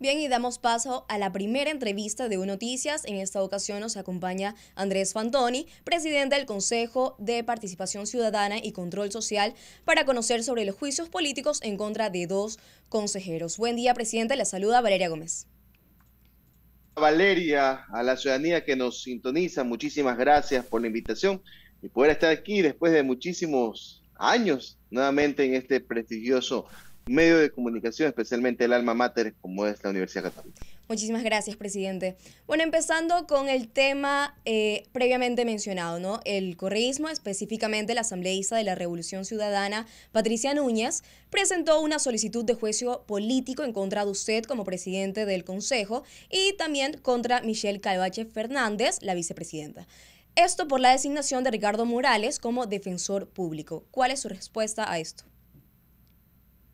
Bien, y damos paso a la primera entrevista de Noticias. En esta ocasión nos acompaña Andrés Fantoni, presidente del Consejo de Participación Ciudadana y Control Social, para conocer sobre los juicios políticos en contra de dos consejeros. Buen día, presidente. Le saluda Valeria Gómez. Valeria, a la ciudadanía que nos sintoniza, muchísimas gracias por la invitación y poder estar aquí después de muchísimos años nuevamente en este prestigioso medio de comunicación, especialmente el alma mater como es la Universidad Católica. Muchísimas gracias, presidente. Bueno, empezando con el tema eh, previamente mencionado, ¿no? El correísmo, específicamente la asambleísta de la Revolución Ciudadana, Patricia Núñez, presentó una solicitud de juicio político en contra de usted como presidente del Consejo y también contra Michelle Calvache Fernández, la vicepresidenta. Esto por la designación de Ricardo Morales como defensor público. ¿Cuál es su respuesta a esto?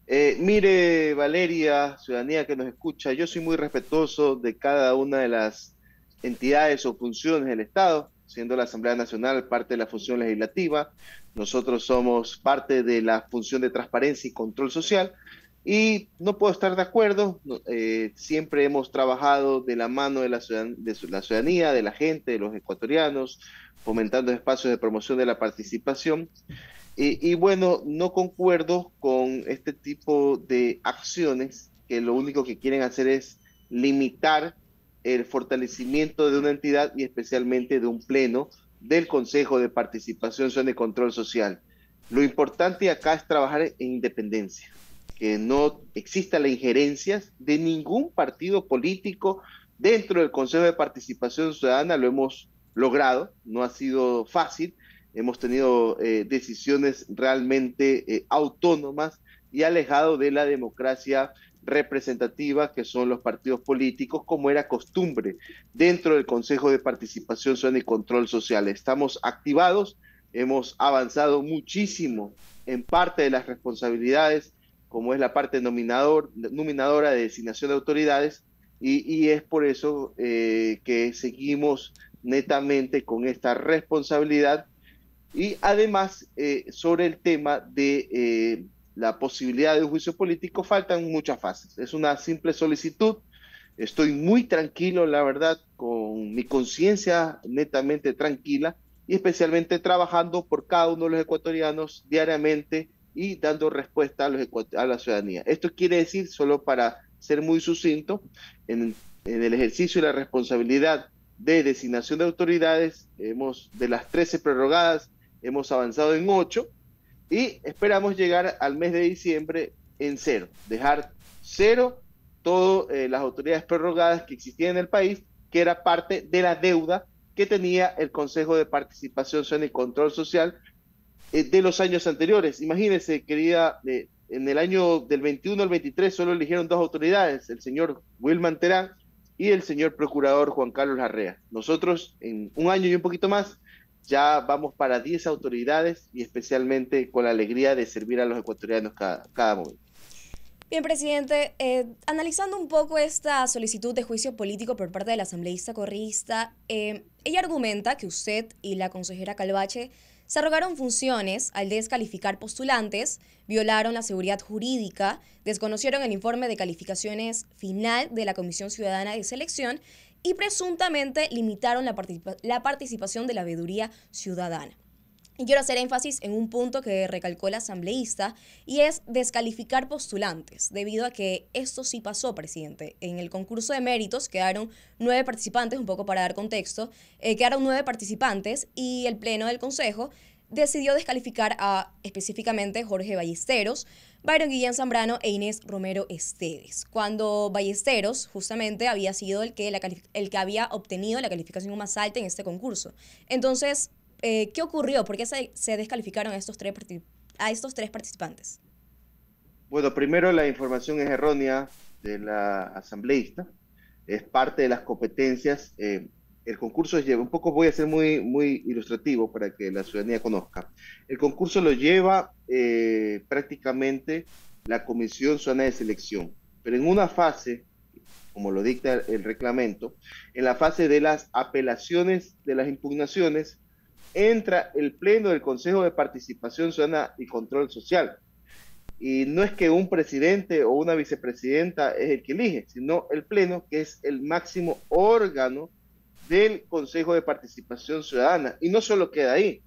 Eh, mire, Valeria, ciudadanía que nos escucha, yo soy muy respetuoso de cada una de las entidades o funciones del Estado, siendo la Asamblea Nacional parte de la función legislativa, nosotros somos parte de la función de transparencia y control social, y no puedo estar de acuerdo, eh, siempre hemos trabajado de la mano de la, ciudadanía, de la gente, de los ecuatorianos, fomentando espacios de promoción de la participación. Y, bueno, no concuerdo con este tipo de acciones que lo único que quieren hacer es limitar el fortalecimiento de una entidad y especialmente de un pleno del Consejo de Participación Social y Control Social. Lo importante acá es trabajar en independencia, que no exista la injerencia de ningún partido político dentro del Consejo de Participación Ciudadana, lo hemos logrado, no ha sido fácil, hemos tenido eh, decisiones realmente eh, autónomas y alejado de la democracia representativa que son los partidos políticos, como era costumbre dentro del Consejo de Participación Social y Control Social. Estamos activados, hemos avanzado muchísimo en parte de las responsabilidades, como es la parte nominador, nominadora de designación de autoridades, y, es por eso eh, que seguimos netamente con esta responsabilidad y además, eh, sobre el tema de eh, la posibilidad de un juicio político, faltan muchas fases. Es una simple solicitud. Estoy muy tranquilo, la verdad, con mi conciencia netamente tranquila y especialmente trabajando por cada uno de los ecuatorianos diariamente y dando respuesta a, los a la ciudadanía. Esto quiere decir, solo para ser muy sucinto, en, el ejercicio de la responsabilidad de designación de autoridades, hemos de las 13 prorrogadas, hemos avanzado en 8 y esperamos llegar al mes de diciembre en cero, dejar cero todas eh, las autoridades prorrogadas que existían en el país, que era parte de la deuda que tenía el Consejo de Participación Social y Control Social eh, de los años anteriores. Imagínense, querida, en el año del 21 al 23 solo eligieron dos autoridades, el señor Wilman Terán y el señor procurador Juan Carlos Arrea. Nosotros, en un año y un poquito más, ya vamos para 10 autoridades y especialmente con la alegría de servir a los ecuatorianos cada, momento. Bien, presidente, eh, analizando un poco esta solicitud de juicio político por parte del asambleísta correísta, eh, ella argumenta que usted y la consejera Calvache se arrogaron funciones al descalificar postulantes, violaron la seguridad jurídica, desconocieron el informe de calificaciones final de la Comisión Ciudadana de Selección y presuntamente limitaron la, la participación de la veeduría ciudadana. Y quiero hacer énfasis en un punto que recalcó el asambleísta y es descalificar postulantes, debido a que esto sí pasó, presidente. En el concurso de méritos quedaron nueve participantes, un poco para dar contexto, eh, quedaron nueve participantes y el Pleno del Consejo decidió descalificar a específicamente Jorge Ballesteros, Byron Guillén Zambrano e Inés Romero Esteves, cuando Ballesteros justamente había sido el que, el que había obtenido la calificación más alta en este concurso. Entonces, eh, ¿qué ocurrió? ¿Por qué se, descalificaron a estos, tres a estos tres participantes? Bueno, primero la información es errónea de la asambleísta, es parte de las competencias. Eh, el concurso lleva, un poco voy a ser muy, muy ilustrativo para que la ciudadanía conozca. El concurso lo lleva eh, prácticamente la Comisión Zona de Selección, pero en una fase, como lo dicta el reglamento, en la fase de las apelaciones de las impugnaciones, entra el Pleno del Consejo de Participación Ciudadana y Control Social. Y no es que un presidente o una vicepresidenta es el que elige, sino el Pleno, que es el máximo órgano del Consejo de Participación Ciudadana. Y no solo queda ahí,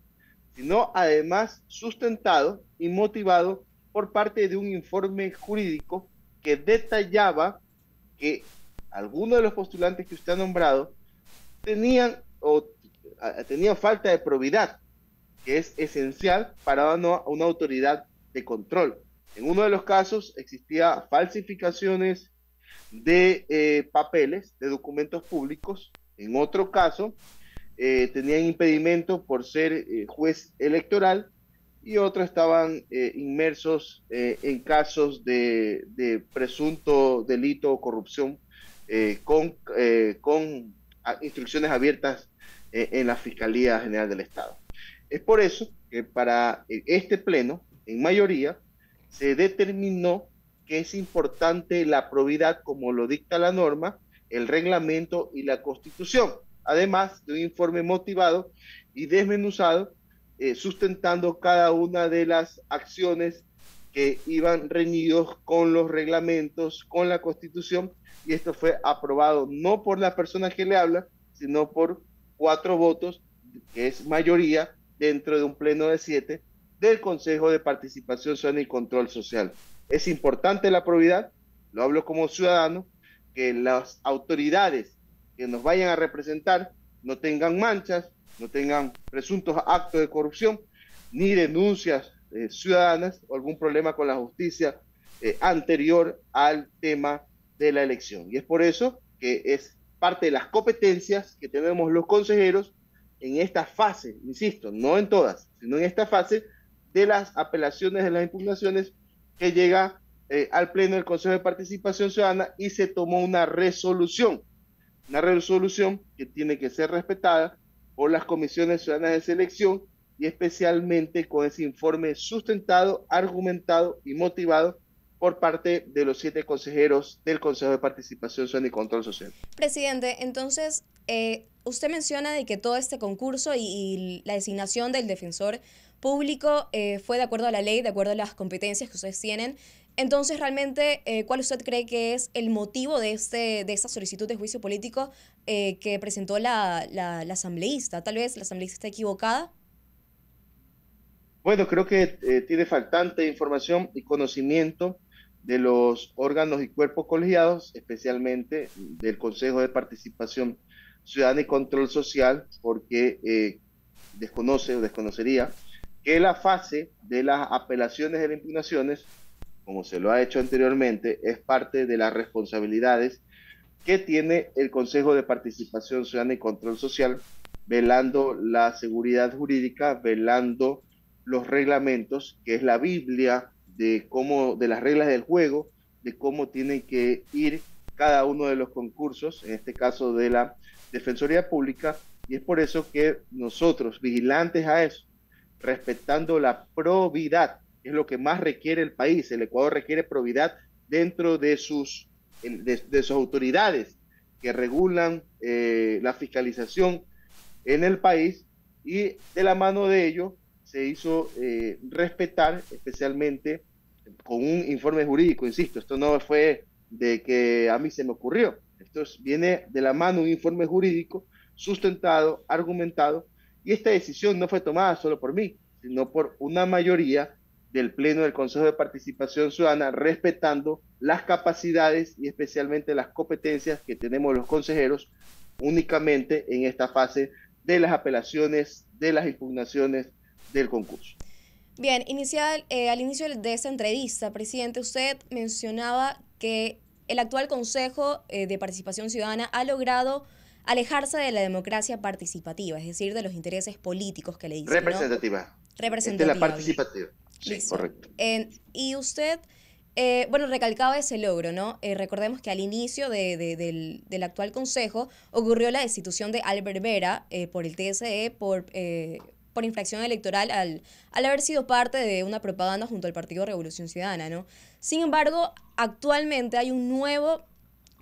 sino además sustentado y motivado por parte de un informe jurídico que detallaba que algunos de los postulantes que usted ha nombrado tenían o tenían falta de probidad, que es esencial para una, autoridad de control. En uno de los casos existía falsificaciones de eh, papeles, de documentos públicos. En otro caso, eh, tenían impedimento por ser eh, juez electoral y otros estaban inmersos en casos de, de, presunto delito o corrupción con, con instrucciones abiertas en la Fiscalía General del Estado. Es por eso que para este pleno, en mayoría, se determinó que es importante la probidad como lo dicta la norma, el reglamento y la constitución, además de un informe motivado y desmenuzado, eh, sustentando cada una de las acciones que iban reñidos con los reglamentos, con la constitución, y esto fue aprobado no por la persona que le habla, sino por cuatro votos, que es mayoría dentro de un pleno de siete, del Consejo de Participación Ciudadana y Control Social. Es importante la probidad, lo hablo como ciudadano, que las autoridades que nos vayan a representar no tengan manchas, no tengan presuntos actos de corrupción, ni denuncias eh, ciudadanas o algún problema con la justicia eh, anterior al tema de la elección. Y es por eso que es parte de las competencias que tenemos los consejeros en esta fase, insisto, no en todas, sino en esta fase de las apelaciones de las impugnaciones que llega eh, al Pleno del Consejo de Participación Ciudadana y se tomó una resolución, una resolución que tiene que ser respetada por las comisiones ciudadanas de selección y especialmente con ese informe sustentado, argumentado y motivado por parte de los siete consejeros del Consejo de Participación y Control Social. Presidente, entonces, eh, usted menciona de que todo este concurso y la designación del defensor público eh, fue de acuerdo a la ley, de acuerdo a las competencias que ustedes tienen. Entonces, realmente, eh, ¿cuál usted cree que es el motivo de, este, de esta solicitud de juicio político que presentó la, la, asambleísta? Tal vez la asambleísta está equivocada. Bueno, creo que tiene faltante información y conocimiento de los órganos y cuerpos colegiados, especialmente del Consejo de Participación Ciudadana y Control Social, porque desconoce o desconocería que la fase de las apelaciones de las impugnaciones, como se lo ha hecho anteriormente, es parte de las responsabilidades que tiene el Consejo de Participación Ciudadana y Control Social, velando la seguridad jurídica, velando los reglamentos, que es la Biblia de cómo, de las reglas del juego, de cómo tienen que ir cada uno de los concursos, en este caso de la Defensoría Pública, y es por eso que nosotros, vigilantes a eso, respetando la probidad, es lo que más requiere el país. El Ecuador requiere probidad dentro de sus, de, sus autoridades que regulan eh, la fiscalización en el país y de la mano de ello se hizo eh, respetar especialmente con un informe jurídico, insisto, esto no fue de que a mí se me ocurrió, esto viene de la mano un informe jurídico sustentado, argumentado y esta decisión no fue tomada solo por mí, sino por una mayoría del Pleno del Consejo de Participación Ciudadana, respetando las capacidades y especialmente las competencias que tenemos los consejeros únicamente en esta fase de las apelaciones, de las impugnaciones del concurso. Bien, inicial, eh, al inicio de esta entrevista, presidente, usted mencionaba que el actual Consejo eh, de Participación Ciudadana ha logrado alejarse de la democracia participativa, es decir, de los intereses políticos que le dicen. Representativa. Representativa. De la participativa. Sí, correcto. y usted, eh, bueno, recalcaba ese logro, ¿no? Eh, recordemos que al inicio del, actual consejo ocurrió la destitución de Albert Vera por el TSE por, por infracción electoral al, al haber sido parte de una propaganda junto al Partido Revolución Ciudadana, ¿no? Sin embargo, actualmente hay un nuevo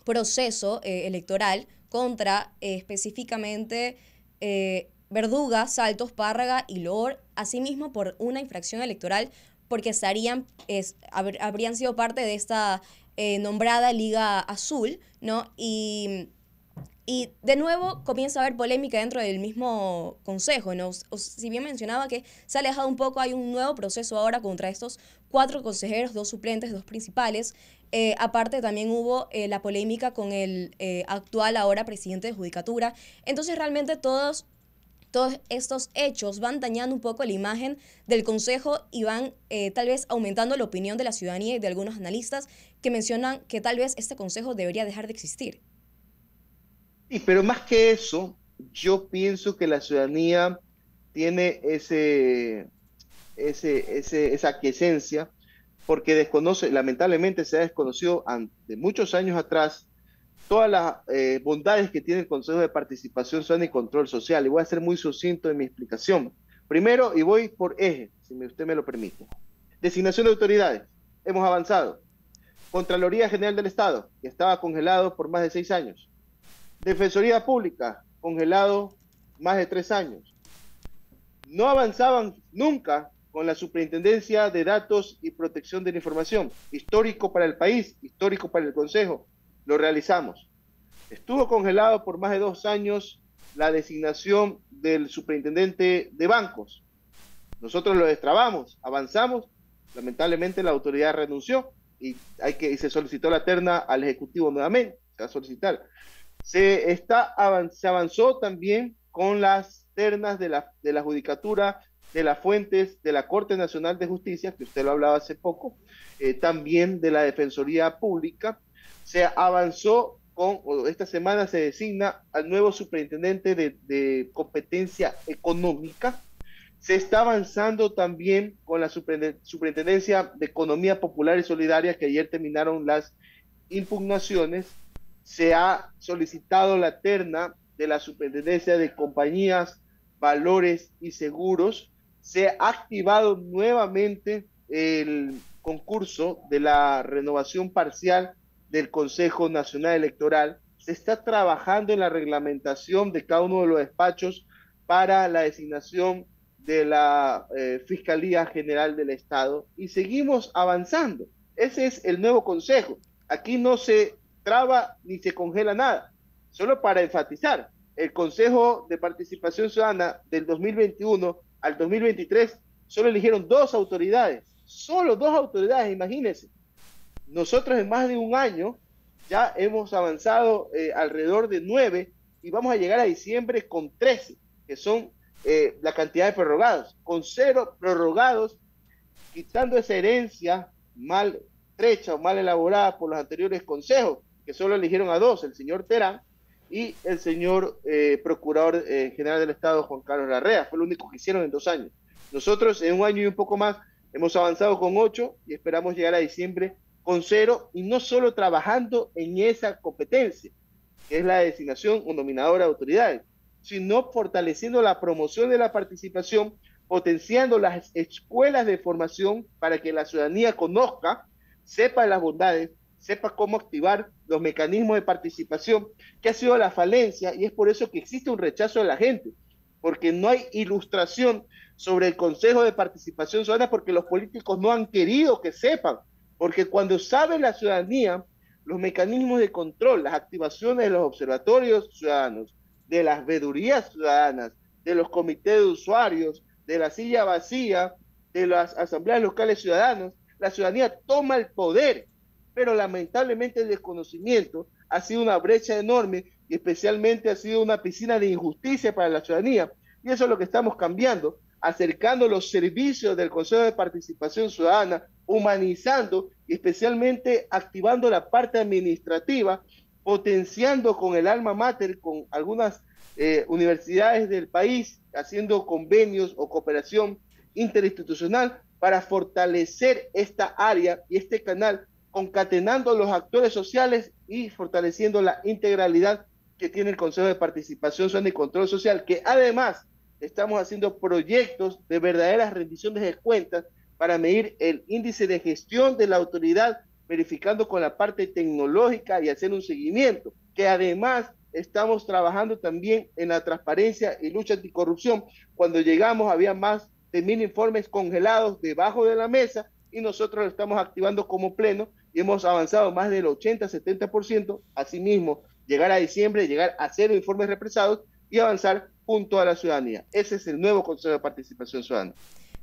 proceso electoral contra eh, específicamente eh, Verduga, Saltos, Párraga y Lor, asimismo por una infracción electoral porque estarían, es, habrían sido parte de esta eh, nombrada Liga Azul, ¿no? Y y de nuevo comienza a haber polémica dentro del mismo consejo, ¿no? si bien mencionaba que se ha alejado un poco, hay un nuevo proceso ahora contra estos cuatro consejeros, dos suplentes, dos principales. Eh, aparte también hubo eh, la polémica con el eh, actual ahora presidente de Judicatura. Entonces realmente todos, todos estos hechos van dañando un poco la imagen del Consejo y van tal vez aumentando la opinión de la ciudadanía y de algunos analistas que mencionan que tal vez este Consejo debería dejar de existir. Sí, pero más que eso, yo pienso que la ciudadanía tiene ese, ese, ese, esa aquiescencia porque desconoce, lamentablemente se ha desconocido de muchos años atrás todas las eh, bondades que tiene el Consejo de Participación Ciudadana y Control Social. Y voy a ser muy sucinto en mi explicación. Primero, y voy por eje, si usted me lo permite. Designación de autoridades. Hemos avanzado. Contraloría General del Estado, que estaba congelado por más de seis años. Defensoría Pública, congelado más de tres años. No avanzaban nunca con la Superintendencia de Datos y Protección de la Información. Histórico para el país, histórico para el Consejo. Lo realizamos. Estuvo congelado por más de dos años la designación del superintendente de bancos. Nosotros lo destrabamos, avanzamos. Lamentablemente la autoridad renunció y, hay que, se solicitó la terna al Ejecutivo nuevamente. Se va a solicitar. Se, está, se avanzó también con las ternas de la, de la Judicatura, de las fuentes de la Corte Nacional de Justicia, que usted lo hablaba hace poco, eh, también de la Defensoría Pública. Se avanzó con, esta semana se designa al nuevo superintendente de, de competencia económica. Se está avanzando también con la superintendencia de Economía Popular y Solidaria, que ayer terminaron las impugnaciones se ha solicitado la terna de la Superintendencia de Compañías, Valores y Seguros. Se ha activado nuevamente el concurso de la renovación parcial del Consejo Nacional Electoral. Se está trabajando en la reglamentación de cada uno de los despachos para la designación de la eh, Fiscalía General del Estado y seguimos avanzando. Ese es el nuevo Consejo. Aquí no se traba ni se congela nada. Solo para enfatizar, el Consejo de Participación Ciudadana del 2021 al 2023 solo eligieron dos autoridades, solo dos autoridades, imagínense. Nosotros en más de un año ya hemos avanzado eh, alrededor de nueve y vamos a llegar a diciembre con trece, que son eh, la cantidad de prorrogados, con cero prorrogados, quitando esa herencia mal trecha o mal elaborada por los anteriores consejos, que solo eligieron a dos, el señor Terán y el señor eh, Procurador eh, General del Estado, Juan Carlos Larrea. Fue lo único que hicieron en dos años. Nosotros en un año y un poco más hemos avanzado con ocho y esperamos llegar a diciembre con cero y no solo trabajando en esa competencia, que es la designación o nominadora de autoridades, sino fortaleciendo la promoción de la participación, potenciando las escuelas de formación para que la ciudadanía conozca, sepa las bondades sepa cómo activar los mecanismos de participación, que ha sido la falencia y es por eso que existe un rechazo de la gente, porque no hay ilustración sobre el Consejo de Participación Ciudadana porque los políticos no han querido que sepan, porque cuando sabe la ciudadanía los mecanismos de control, las activaciones de los observatorios ciudadanos, de las vedurías ciudadanas, de los comités de usuarios, de la silla vacía, de las asambleas locales ciudadanas, la ciudadanía toma el poder pero lamentablemente el desconocimiento ha sido una brecha enorme y especialmente ha sido una piscina de injusticia para la ciudadanía. Y eso es lo que estamos cambiando, acercando los servicios del Consejo de Participación Ciudadana, humanizando y especialmente activando la parte administrativa, potenciando con el alma mater, con algunas eh, universidades del país, haciendo convenios o cooperación interinstitucional para fortalecer esta área y este canal concatenando los actores sociales y fortaleciendo la integralidad que tiene el Consejo de Participación Social y Control Social, que además estamos haciendo proyectos de verdaderas rendiciones de cuentas para medir el índice de gestión de la autoridad, verificando con la parte tecnológica y hacer un seguimiento, que además estamos trabajando también en la transparencia y lucha anticorrupción. Cuando llegamos había más mil informes congelados debajo de la mesa y nosotros lo estamos activando como pleno y hemos avanzado más del 80-70%. Asimismo, llegar a diciembre, llegar a cero informes represados y avanzar junto a la ciudadanía. Ese es el nuevo Consejo de Participación Ciudadana.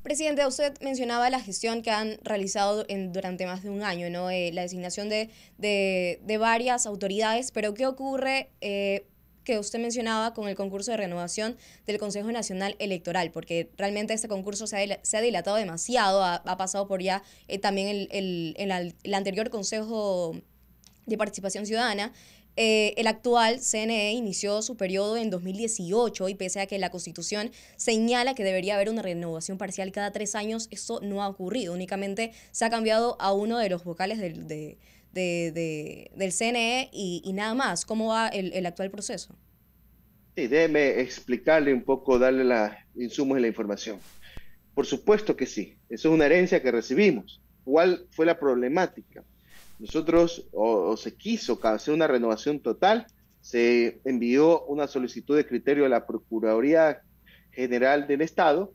Presidente, usted mencionaba la gestión que han realizado en, durante más de un año, ¿no? Eh, la designación de, de, varias autoridades, pero ¿qué ocurre eh, que usted mencionaba con el concurso de renovación del Consejo Nacional Electoral? Porque realmente este concurso se ha, se ha dilatado demasiado, ha, pasado por ya eh, también el, el, el anterior Consejo de Participación Ciudadana. Eh, el actual CNE inició su periodo en 2018 y pese a que la Constitución señala que debería haber una renovación parcial cada tres años, esto no ha ocurrido. Únicamente se ha cambiado a uno de los vocales del, del CNE y, nada más. ¿Cómo va el, actual proceso? Sí, déjeme explicarle un poco, darle los insumos y la información. Por supuesto que sí, eso es una herencia que recibimos. ¿Cuál fue la problemática? nosotros, o, se quiso hacer una renovación total, se envió una solicitud de criterio a la Procuraduría General del Estado,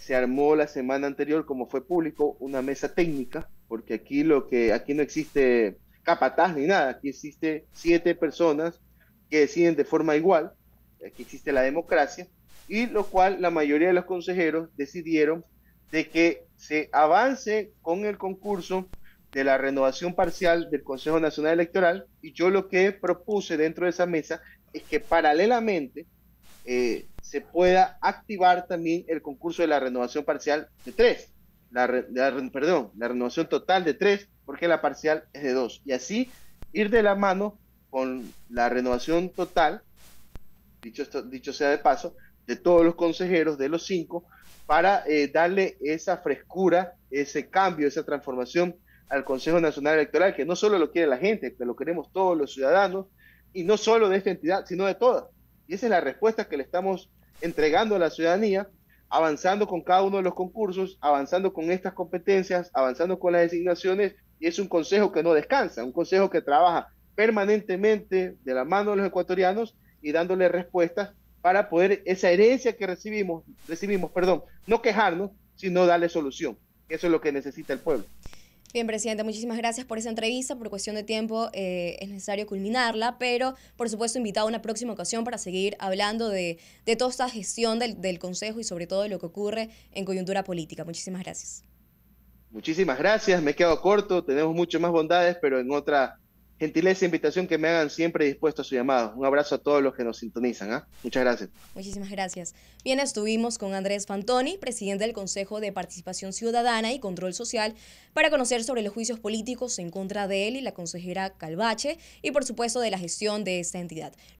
se armó la semana anterior, como fue público, una mesa técnica, porque aquí lo que aquí no existe capataz ni nada, aquí existe siete personas que deciden de forma igual, aquí existe la democracia, y lo cual la mayoría de los consejeros decidieron de que se avance con el concurso de la renovación parcial del Consejo Nacional Electoral y yo lo que propuse dentro de esa mesa es que paralelamente eh, se pueda activar también el concurso de la renovación parcial de tres, la, perdón, la renovación total de tres, porque la parcial es de dos, y así ir de la mano con la renovación total, dicho, esto, dicho sea de paso, de todos los consejeros, de los cinco, para eh, darle esa frescura, ese cambio, esa transformación al Consejo Nacional Electoral, que no solo lo quiere la gente, que lo queremos todos los ciudadanos, y no solo de esta entidad, sino de todas. Y esa es la respuesta que le estamos entregando a la ciudadanía, avanzando con cada uno de los concursos, avanzando con estas competencias, avanzando con las designaciones, y es un consejo que no descansa, un consejo que trabaja permanentemente de la mano de los ecuatorianos y dándole respuestas para poder esa herencia que recibimos, recibimos, perdón, no quejarnos, sino darle solución. Eso es lo que necesita el pueblo. Bien, presidente, muchísimas gracias por esa entrevista. Por cuestión de tiempo eh, es necesario culminarla, pero por supuesto invitado a una próxima ocasión para seguir hablando de, toda esta gestión del, del Consejo y sobre todo de lo que ocurre en coyuntura política. Muchísimas gracias. Muchísimas gracias, me he quedado corto, tenemos muchas más bondades, pero en otra gentileza e invitación que me hagan siempre dispuesto a su llamado. Un abrazo a todos los que nos sintonizan. ¿ah? Muchas gracias. Muchísimas gracias. Bien, estuvimos con Andrés Fantoni, presidente del Consejo de Participación Ciudadana y Control Social, para conocer sobre los juicios políticos en contra de él y la consejera Calvache y por supuesto de la gestión de esta entidad.